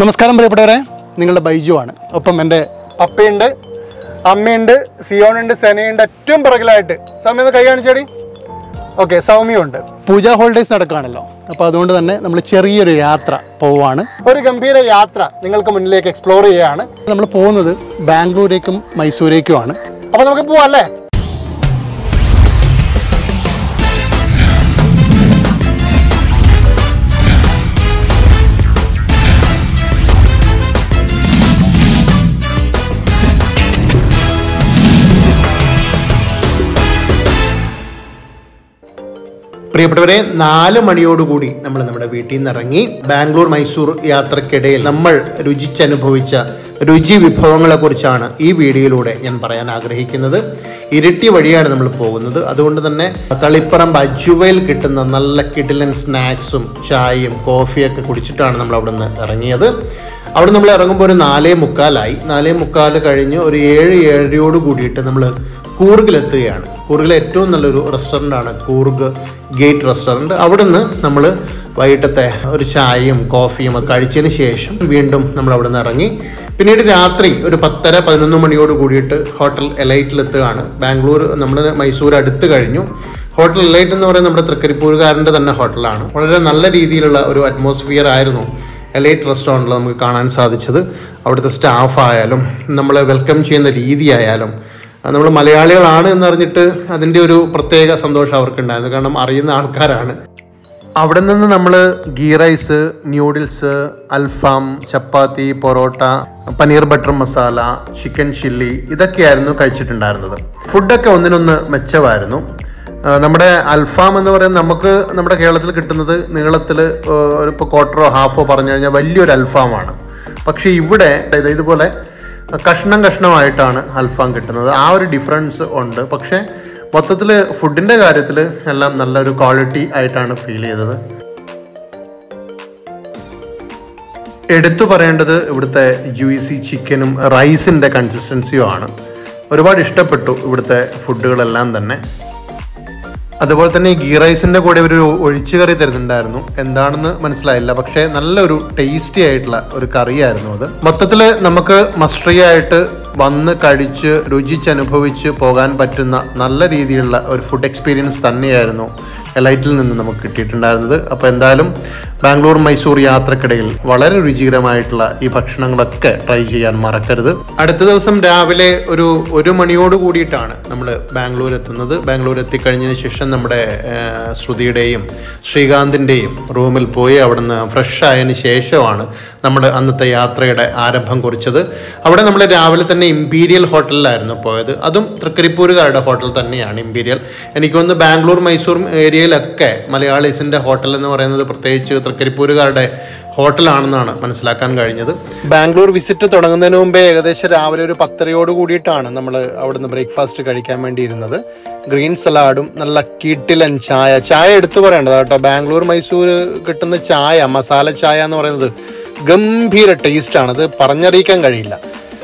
നമസ്കാരം പ്രിയപ്പെട്ടവരെ. നിങ്ങളുടെ ബൈജു ആണ്. ഒപ്പം എന്റെ അപ്പയുണ്ട് അമ്മയുണ്ട് സിയോണുണ്ട് സെനയുണ്ട് ഏറ്റവും പിറകിലായിട്ട്. സൗമ്യ ഒന്ന് കൈ കാണിച്ചേടി. ഓക്കെ സൗമ്യമുണ്ട് പൂജാ ഹോളിഡേയ്സ് നടക്കുകയാണല്ലോ. അപ്പോൾ അതുകൊണ്ട് തന്നെ നമ്മൾ ചെറിയൊരു യാത്ര പോവാണ് ഒരു ഗംഭീര യാത്ര നിങ്ങൾക്ക് മുന്നിലേക്ക് എക്സ്പ്ലോർ ചെയ്യുകയാണ്. നമ്മൾ പോകുന്നത് ബാംഗ്ലൂരേക്കും മൈസൂരേക്കുമാണ്. അപ്പോൾ നമുക്ക് പോവാം അല്ലേ? പ്രിയപ്പെട്ടവരെ നാല് മണിയോടുകൂടി നമ്മൾ നമ്മുടെ വീട്ടിൽ നിന്ന് ഇറങ്ങി ബാംഗ്ലൂർ മൈസൂർ യാത്രക്കിടയിൽ നമ്മൾ രുചിച്ചനുഭവിച്ച രുചി വിഭവങ്ങളെക്കുറിച്ചാണ് ഈ വീഡിയോയിലൂടെ ഞാൻ പറയാൻ ആഗ്രഹിക്കുന്നത്. ഇരട്ടി വഴിയാണ് നമ്മൾ പോകുന്നത്. അതുകൊണ്ട് തന്നെ തളിപ്പറമ്പ് അജുവയിൽ കിട്ടുന്ന നല്ല കിടിലൻ സ്നാക്സും ചായയും കോഫിയൊക്കെ കുടിച്ചിട്ടാണ് നമ്മൾ അവിടെ നിന്ന് ഇറങ്ങിയത്. അവിടെ നമ്മൾ ഇറങ്ങുമ്പോൾ ഒരു നാലേ മുക്കാലായി. നാലേ മുക്കാൽ കഴിഞ്ഞ് ഒരു ഏഴ് ഏഴരയോട് കൂടിയിട്ട് നമ്മൾ കൂർഗിലെത്തുകയാണ്. കൂർഗിലെ ഏറ്റവും നല്ലൊരു റെസ്റ്റോറന്റാണ് കൂർഗ് ഗേറ്റ് റെസ്റ്റോറന്റ് അവിടെ നിന്ന് നമ്മൾ വൈകിട്ടത്തെ ഒരു ചായയും കോഫിയും ഒക്കെ കഴിച്ചതിന് ശേഷം വീണ്ടും നമ്മൾ അവിടെ നിന്ന് ഇറങ്ങി. പിന്നീട് രാത്രി ഒരു പത്തര പതിനൊന്ന് മണിയോട് കൂടിയിട്ട് ഹോട്ടൽ എലൈറ്റിലെത്തുകയാണ് ബാംഗ്ലൂർ നമ്മൾ മൈസൂർ അടുത്ത് കഴിഞ്ഞു. ഹോട്ടൽ എലൈറ്റ് എന്ന് പറയുന്നത് നമ്മുടെ തൃക്കരിപ്പൂരുകാരന്റെ തന്നെ ഹോട്ടലാണ് വളരെ നല്ല രീതിയിലുള്ള ഒരു അറ്റ്മോസ്ഫിയർ ആയിരുന്നു എലൈറ്റ് റെസ്റ്റോറന്റിൽ നമുക്ക് കാണാൻ സാധിച്ചത്. അവിടുത്തെ സ്റ്റാഫ് ആയാലും നമ്മളെ വെൽക്കം ചെയ്യുന്ന രീതിയായാലും നമ്മൾ മലയാളികളാണ് എന്നറിഞ്ഞിട്ട് അതിന്റെ ഒരു പ്രത്യേക സന്തോഷം അവർക്കുണ്ടായിരുന്നു. കാരണം അറിയുന്ന ആൾക്കാരാണ്. അവിടെ നിന്ന് നമ്മൾ ഗീ റൈസ് ന്യൂഡിൽസ് അൽഫാം chapati parotta paneer butter masala chicken chilli ഇതൊക്കെയായിരുന്നു കഴിച്ചിട്ടുണ്ടായിരുന്നത്. ഫുഡൊക്കെ ഒന്നിനൊന്ന് മെച്ചമായിരുന്നു. നമ്മുടെ അൽഫാം എന്ന് പറയുന്നത് നമുക്ക് നമ്മുടെ കേരളത്തിൽ കിട്ടുന്നത് നീളത്തിൽ ഒരു ഇപ്പോൾ ക്വാർട്ടറോ ഹാഫോ പറഞ്ഞു കഴിഞ്ഞാൽ വലിയൊരു അൽഫാമാണ്. പക്ഷേ ഇവിടെ ഇത് ഇതുപോലെ കഷ്ണം കഷ്ണമായിട്ടാണ് അൽഫാം കിട്ടുന്നത്. ആ ഒരു ഡിഫറൻസ് ഉണ്ട്. പക്ഷേ മൊത്തത്തിൽ ഫുഡിന്റെ കാര്യത്തിൽ എല്ലാം നല്ലൊരു ക്വാളിറ്റി ആയിട്ടാണ് ഫീൽ ചെയ്തത്. എടുത്തു പറയേണ്ടത് ഇവിടുത്തെ ജ്യൂസി ചിക്കനും റൈസിന്റെ കൺസിസ്റ്റൻസിയും ആണ് ഒരുപാട് ഇഷ്ടപ്പെട്ടു ഇവിടുത്തെ ഫുഡുകളെല്ലാം തന്നെ. അതുപോലെ തന്നെ ഈ ഗീ റൈസിന്റെ കൂടെ ഒരു ഒഴിച്ചു കറി തരുന്നുണ്ടായിരുന്നു. എന്താണെന്ന് മനസ്സിലായില്ല. പക്ഷേ നല്ലൊരു ടേസ്റ്റി ആയിട്ടുള്ള ഒരു കറിയായിരുന്നു അത്. മൊത്തത്തിൽ നമുക്ക് മസ്റ്ററി ആയിട്ട് വന്ന് കഴിച്ച് രുചിച്ചനുഭവിച്ച് പോകാൻ പറ്റുന്ന നല്ല രീതിയിലുള്ള ഒരു ഫുഡ് എക്സ്പീരിയൻസ് തന്നെയായിരുന്നു എലൈറ്റിൽ നിന്ന് നമുക്ക് കിട്ടിയിട്ടുണ്ടായിരുന്നത്. അപ്പോൾ എന്തായാലും ബാംഗ്ലൂർ മൈസൂർ യാത്രക്കിടയിൽ വളരെ രുചികരമായിട്ടുള്ള ഈ ഭക്ഷണങ്ങളൊക്കെ ട്രൈ ചെയ്യാൻ മറക്കരുത്. അടുത്ത ദിവസം രാവിലെ ഒരു ഒരു മണിയോട് കൂടിയിട്ടാണ് നമ്മൾ ബാംഗ്ലൂർ എത്തുന്നത്. ബാംഗ്ലൂർ എത്തിക്കഴിഞ്ഞതിന് ശേഷം നമ്മുടെ ശ്രുതിയുടെയും ശ്രീകാന്തിന്റെയും റൂമിൽ പോയി അവിടുന്ന് ഫ്രഷ് ആയതിനു ശേഷമാണ് നമ്മൾ അന്നത്തെ യാത്രയുടെ ആരംഭം കുറിച്ചത്. അവിടെ നമ്മൾ രാവിലെ തന്നെ ഇമ്പീരിയൽ ഹോട്ടലിലായിരുന്നു പോയത്. അതും തൃക്കരിപ്പൂരുകാരുടെ ഹോട്ടൽ തന്നെയാണ് ഇമ്പീരിയൽ എനിക്കൊന്ന് ബാംഗ്ലൂർ മൈസൂർ ഏരിയയിലൊക്കെ മലയാളീസിന്റെ ഹോട്ടൽ എന്ന് പറയുന്നത് പ്രത്യേകിച്ച് തൃക്കരിപ്പൂരുകാരുടെ ഹോട്ടലാണെന്നാണ് മനസ്സിലാക്കാൻ കഴിഞ്ഞത്. ബാംഗ്ലൂർ വിസിറ്റ് തുടങ്ങുന്നതിന് മുമ്പേ ഏകദേശം രാവിലെ ഒരു പത്തരയോട് കൂടിയിട്ടാണ് നമ്മൾ അവിടുന്ന് ബ്രേക്ക്ഫാസ്റ്റ് കഴിക്കാൻ വേണ്ടി ഇരുന്നത് ഗ്രീൻ സലാഡും നല്ല കിട്ടിലൻ ചായ. ചായ എടുത്തു പറയേണ്ടത് കേട്ടോ. ബാംഗ്ലൂർ മൈസൂർ കിട്ടുന്ന ചായ മസാല ചായ എന്ന് പറയുന്നത് ഗംഭീര ടേസ്റ്റാണ് അത് പറഞ്ഞറിയിക്കാൻ കഴിയില്ല.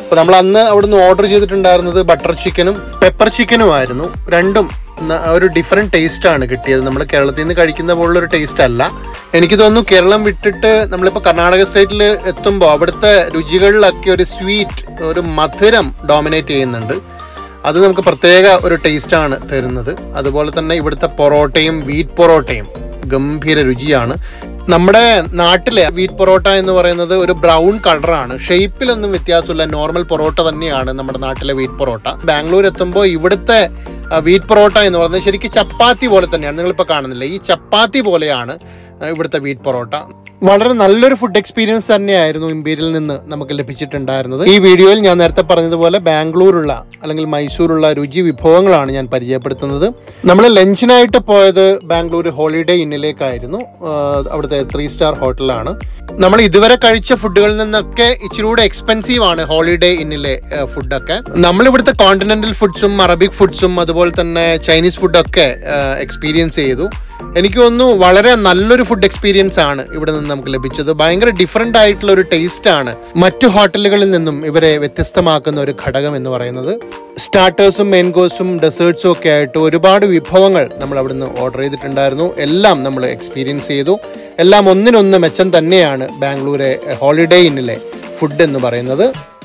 അപ്പോൾ നമ്മൾ അന്ന് അവിടുന്ന് ഓർഡർ ചെയ്തിട്ടുണ്ടായിരുന്നത് ബട്ടർ ചിക്കനും പെപ്പർ ചിക്കനും ആയിരുന്നു. രണ്ടും ഒരു ഡിഫറെന്റ് ആണ് കിട്ടിയത്. നമ്മൾ കേരളത്തിൽ നിന്ന് കഴിക്കുന്ന പോലുള്ള ഒരു ടേസ്റ്റ് അല്ല. എനിക്ക് തോന്നുന്നു കേരളം വിട്ടിട്ട് നമ്മളിപ്പോൾ കർണാടക സ്റ്റേറ്റിൽ എത്തുമ്പോൾ അവിടുത്തെ രുചികളിലൊക്കെ ഒരു സ്വീറ്റ് ഒരു മധുരം ഡോമിനേറ്റ് ചെയ്യുന്നുണ്ട്. അത് നമുക്ക് പ്രത്യേക ഒരു ടേസ്റ്റാണ് തരുന്നത്. അതുപോലെ തന്നെ ഇവിടുത്തെ പൊറോട്ടയും വീറ്റ് പൊറോട്ടയും ഗംഭീര രുചിയാണ്. നമ്മുടെ നാട്ടിലെ വീറ്റ് പൊറോട്ട എന്ന് പറയുന്നത് ഒരു ബ്രൗൺ കളറാണ് ഷേപ്പിലൊന്നും വ്യത്യാസമില്ല. നോർമൽ പൊറോട്ട തന്നെയാണ് നമ്മുടെ നാട്ടിലെ വീറ്റ് പൊറോട്ട. ബാംഗ്ലൂർ എത്തുമ്പോൾ ഇവിടുത്തെ വീറ്റ് പൊറോട്ട എന്ന് പറയുന്നത് ശരിക്കും ചപ്പാത്തി പോലെ തന്നെയാണ്. നിങ്ങളിപ്പോൾ കാണുന്നില്ല? ഈ ചപ്പാത്തി പോലെയാണ് ഇവിടുത്തെ വീറ്റ് പൊറോട്ട. വളരെ നല്ലൊരു ഫുഡ് എക്സ്പീരിയൻസ് തന്നെയായിരുന്നു ഇമ്പീരിയൽ നിന്ന് നമുക്ക് ലഭിച്ചിട്ടുണ്ടായിരുന്നത്. ഈ വീഡിയോയിൽ ഞാൻ നേരത്തെ പറഞ്ഞതുപോലെ ബാംഗ്ലൂരുള്ള അല്ലെങ്കിൽ മൈസൂരുള്ള രുചി വിഭവങ്ങളാണ് ഞാൻ പരിചയപ്പെടുത്തുന്നത്. നമ്മൾ ലഞ്ചിനായിട്ട് പോയത് ബാംഗ്ലൂർ ഹോളിഡേ ഇന്നിലേക്കായിരുന്നു. അവിടുത്തെ ത്രീ സ്റ്റാർ ഹോട്ടലാണ് നമ്മൾ ഇതുവരെ കഴിച്ച ഫുഡുകളിൽ നിന്നൊക്കെ ഇച്ചിരി കൂടെ എക്സ്പെൻസീവ് ആണ് ഹോളിഡേ ഇന്നിലെ ഫുഡൊക്കെ നമ്മൾ ഇവിടുത്തെ കോണ്ടിനെന്റൽ ഫുഡ്സും അറബിക് ഫുഡ്സും അതുപോലെ തന്നെ ചൈനീസ് ഫുഡൊക്കെ എക്സ്പീരിയൻസ് ചെയ്തു. എനിക്ക് തോന്നുന്നു വളരെ നല്ലൊരു ഫുഡ് എക്സ്പീരിയൻസ് ആണ് ഇവിടെ നിന്ന് നമുക്ക് ലഭിച്ചത്. ഭയങ്കര ഡിഫറെന്റ് ആയിട്ടുള്ള ഒരു ടേസ്റ്റ് ആണ് മറ്റു ഹോട്ടലുകളിൽ നിന്നും ഇവരെ വ്യത്യസ്തമാക്കുന്ന ഒരു ഘടകം എന്ന് പറയുന്നത്. സ്റ്റാർട്ടേഴ്സും മെയിൻ കോഴ്സും ഡെസേർട്സും ഒക്കെ ആയിട്ട് ഒരുപാട് വിഭവങ്ങൾ നമ്മൾ അവിടുന്ന് ഓർഡർ ചെയ്തിട്ടുണ്ടായിരുന്നു. എല്ലാം നമ്മൾ എക്സ്പീരിയൻസ് ചെയ്തു. എല്ലാം ഒന്നിനൊന്ന് മെച്ചം തന്നെയാണ് ബാംഗ്ലൂരെ ഹോളിഡേ ഇന്നിലെ ഫുഡ് എന്ന് പറയുന്നത്.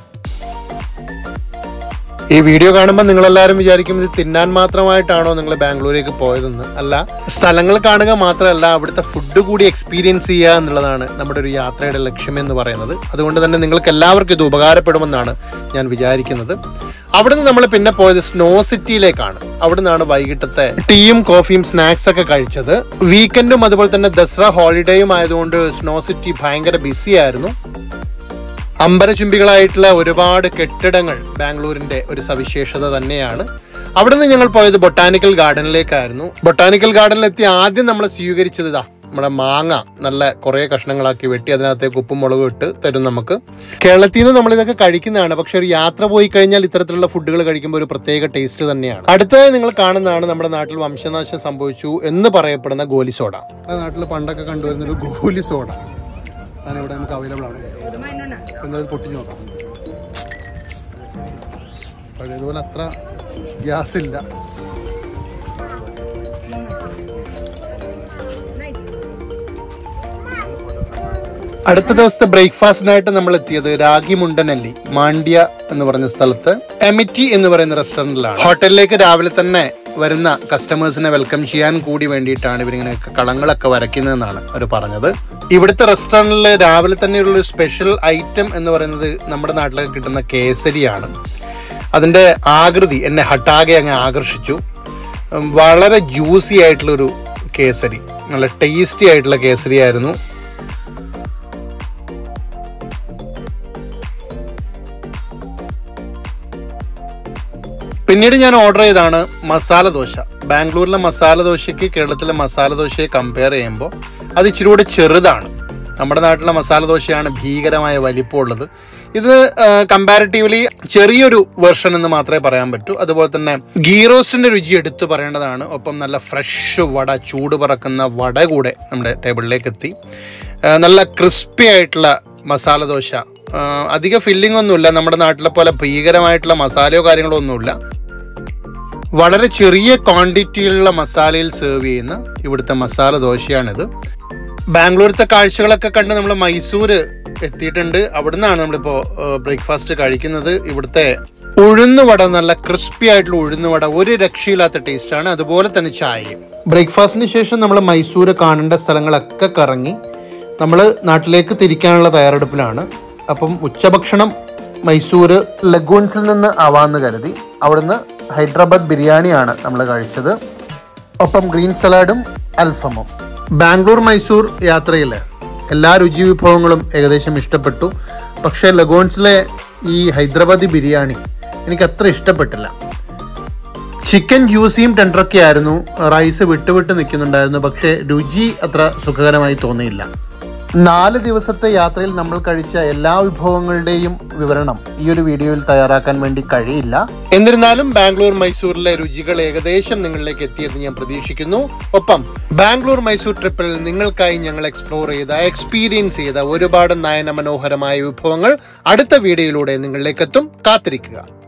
ഈ വീഡിയോ കാണുമ്പോൾ നിങ്ങളെല്ലാവരും വിചാരിക്കും ഇത് തിന്നാൻ മാത്രമായിട്ടാണോ നിങ്ങൾ ബാംഗ്ലൂരേക്ക് പോയതെന്ന്. അല്ല സ്ഥലങ്ങൾ കാണുക മാത്രമല്ല അവിടുത്തെ ഫുഡ് കൂടി എക്സ്പീരിയൻസ് ചെയ്യുക എന്നുള്ളതാണ് നമ്മുടെ ഒരു യാത്രയുടെ ലക്ഷ്യം എന്ന് പറയുന്നത്. അതുകൊണ്ട് തന്നെ നിങ്ങൾക്ക് എല്ലാവർക്കും ഇത് ഉപകാരപ്പെടുമെന്നാണ് ഞാൻ വിചാരിക്കുന്നത്. അവിടുന്ന് നമ്മൾ പിന്നെ പോയത് സ്നോ സിറ്റിയിലേക്കാണ് അവിടെ നിന്നാണ് വൈകിട്ടത്തെ ടീയും കോഫിയും സ്നാക്സ് ഒക്കെ കഴിച്ചത്. വീക്കെൻഡും അതുപോലെ തന്നെ ദസറ ഹോളിഡേയും ആയതുകൊണ്ട് സ്നോ സിറ്റി ഭയങ്കര ബിസി ആയിരുന്നു. അമ്പരചുംബികളായിട്ടുള്ള ഒരുപാട് കെട്ടിടങ്ങൾ ബാംഗ്ലൂരിന്റെ ഒരു സവിശേഷത തന്നെയാണ്. അവിടെ നിന്ന് ഞങ്ങൾ പോയത് ബൊട്ടാനിക്കൽ ഗാർഡനിലേക്കായിരുന്നു. ബൊട്ടാനിക്കൽ ഗാർഡനിൽ എത്തി ആദ്യം നമ്മൾ സ്വീകരിച്ചത് ഇതാ നമ്മുടെ മാങ്ങ നല്ല കുറേ കഷ്ണങ്ങളാക്കി വെട്ടി അതിനകത്തേക്ക് ഉപ്പും മുളകും ഇട്ട് തരും നമുക്ക്. കേരളത്തിൽ നിന്ന് നമ്മൾ ഇതൊക്കെ കഴിക്കുന്നതാണ് പക്ഷെ ഒരു യാത്ര പോയി കഴിഞ്ഞാൽ ഇത്തരത്തിലുള്ള ഫുഡുകൾ കഴിക്കുമ്പോൾ ഒരു പ്രത്യേക ടേസ്റ്റ് തന്നെയാണ്. അടുത്തതായി നിങ്ങൾ കാണുന്നതാണ് നമ്മുടെ നാട്ടിൽ വംശനാശം സംഭവിച്ചു എന്ന് പറയപ്പെടുന്ന ഗോലി സോഡ. നമ്മുടെ നാട്ടിൽ പണ്ടൊക്കെ കണ്ടുവരുന്ന ഒരു ഗോലി സോഡ. സാധനം ഇവിടെ നമുക്ക് അവൈലബിൾ ആണ്. എന്തായാലും പൊട്ടിച്ച് നോക്കാം. പഴയതുപോലെ അത്ര ഗ്യാസ് ഇല്ല. അടുത്ത ദിവസത്തെ ബ്രേക്ക്ഫാസ്റ്റിനായിട്ട് നമ്മൾ എത്തിയത് രാഗി മുണ്ടനല്ലി മാണ്ഡ്യ എന്ന് പറഞ്ഞ സ്ഥലത്ത് എമിറ്റി എന്ന് പറയുന്ന റെസ്റ്റോറന്റിലാണ് ഹോട്ടലിലേക്ക് രാവിലെ തന്നെ വരുന്ന കസ്റ്റമേഴ്സിനെ വെൽക്കം ചെയ്യാൻ കൂടി വേണ്ടിയിട്ടാണ് ഇവരിങ്ങനെ കളങ്ങളൊക്കെ വരയ്ക്കുന്നതെന്നാണ് അവർ പറഞ്ഞത്. ഇവിടുത്തെ റെസ്റ്റോറന്റിൽ രാവിലെ തന്നെയുള്ളൊരു സ്പെഷ്യൽ ഐറ്റം എന്ന് പറയുന്നത് നമ്മുടെ നാട്ടിലൊക്കെ കിട്ടുന്ന കേസരിയാണ്. അതിന്റെ ആകൃതി എന്നെ ഹട്ടാകെ അങ്ങ് ആകർഷിച്ചു. വളരെ ജ്യൂസി ആയിട്ടുള്ളൊരു കേസരി നല്ല ടേസ്റ്റി ആയിട്ടുള്ള കേസരി ആയിരുന്നു പിന്നീട് ഞാൻ ഓർഡർ ചെയ്താണ് മസാല ദോശ. ബാംഗ്ലൂരിലെ മസാല ദോശയ്ക്ക് കേരളത്തിലെ മസാല ദോശയെ കമ്പയർ ചെയ്യുമ്പോൾ അത് ഇച്ചിരി കൂടെ ചെറുതാണ്. നമ്മുടെ നാട്ടിലെ മസാല ദോശയാണ് ഭീകരമായ വലിപ്പമുള്ളത് ഇത് കമ്പാരിറ്റീവ്ലി ചെറിയൊരു വെർഷൻ എന്ന് മാത്രമേ പറയാൻ പറ്റൂ. അതുപോലെ തന്നെ ഗീറോസിന്റെ രുചി എടുത്തു പറയേണ്ടതാണ്. ഒപ്പം നല്ല ഫ്രഷ് വട ചൂട് പറക്കുന്ന വട കൂടെ നമ്മുടെ ടേബിളിലേക്ക് എത്തി. നല്ല ക്രിസ്പി ആയിട്ടുള്ള മസാല ദോശ. അധിക ഫില്ലിംഗ് ഒന്നുമില്ല. നമ്മുടെ നാട്ടിലെ പോലെ ഭീകരമായിട്ടുള്ള മസാലയോ കാര്യങ്ങളോ ഒന്നുമില്ല. വളരെ ചെറിയ ക്വാണ്ടിറ്റിയിലുള്ള മസാലയിൽ സെർവ് ചെയ്യുന്ന ഇവിടുത്തെ മസാല ദോശയാണിത്. ബാംഗ്ലൂരത്തെ കാഴ്ചകളൊക്കെ കണ്ട് നമ്മൾ മൈസൂർ എത്തിയിട്ടുണ്ട്. അവിടെ നിന്നാണ് നമ്മളിപ്പോൾ ബ്രേക്ക്ഫാസ്റ്റ് കഴിക്കുന്നത്. ഇവിടുത്തെ ഉഴുന്നുവട നല്ല ക്രിസ്പി ആയിട്ടുള്ള ഉഴുന്നുവട ഒരു രക്ഷയില്ലാത്ത ടേസ്റ്റാണ് അതുപോലെ തന്നെ ചായയും. ബ്രേക്ക്ഫാസ്റ്റിന് ശേഷം നമ്മൾ മൈസൂർ കാണേണ്ട സ്ഥലങ്ങളൊക്കെ കറങ്ങി നമ്മൾ നാട്ടിലേക്ക് തിരിക്കാനുള്ള തയ്യാറെടുപ്പിലാണ്. അപ്പം ഉച്ചഭക്ഷണം മൈസൂർ ലഗൂൺസിൽ നിന്ന് ആവാന്ന് കരുതി. അവിടുന്ന് ഹൈദരാബാദ് ബിരിയാണിയാണ് നമ്മൾ കഴിച്ചത്. ഒപ്പം ഗ്രീൻ സലാഡും അൽഫമും. ബാംഗ്ലൂർ മൈസൂർ യാത്രയിൽ എല്ലാ രുചി വിഭവങ്ങളും ഏകദേശം ഇഷ്ടപ്പെട്ടു. പക്ഷേ ലഗോൺസിലെ ഈ ഹൈദരാബാദി ബിരിയാണി എനിക്ക് അത്ര ഇഷ്ടപ്പെട്ടില്ല. ചിക്കൻ ജ്യൂസിയും ടെൻഡറൊക്കെ ആയിരുന്നു. റൈസ് വിട്ടുവിട്ട് വിട്ട് നിൽക്കുന്നുണ്ടായിരുന്നു. പക്ഷേ രുചി അത്ര സുഖകരമായി തോന്നിയില്ല. നാല് ദിവസത്തെ യാത്രയിൽ നമ്മൾ കഴിച്ച എല്ലാ വിഭവങ്ങളുടെയും വിവരണം ഈ ഒരു വീഡിയോയിൽ തയ്യാറാക്കാൻ വേണ്ടി കഴിയില്ല. എന്നിരുന്നാലും ബാംഗ്ലൂർ മൈസൂരിലെ രുചികൾ ഏകദേശം നിങ്ങളിലേക്ക് എത്തിയെന്ന് ഞാൻ പ്രതീക്ഷിക്കുന്നു. ഒപ്പം ബാംഗ്ലൂർ മൈസൂർ ട്രിപ്പിൽ നിങ്ങൾക്കായി ഞങ്ങൾ എക്സ്പ്ലോർ ചെയ്ത എക്സ്പീരിയൻസ് ചെയ്ത ഒരുപാട് നയന മനോഹരമായ വിഭവങ്ങൾ അടുത്ത വീഡിയോയിലൂടെ നിങ്ങളിലേക്ക് എത്തും കാത്തിരിക്കുക.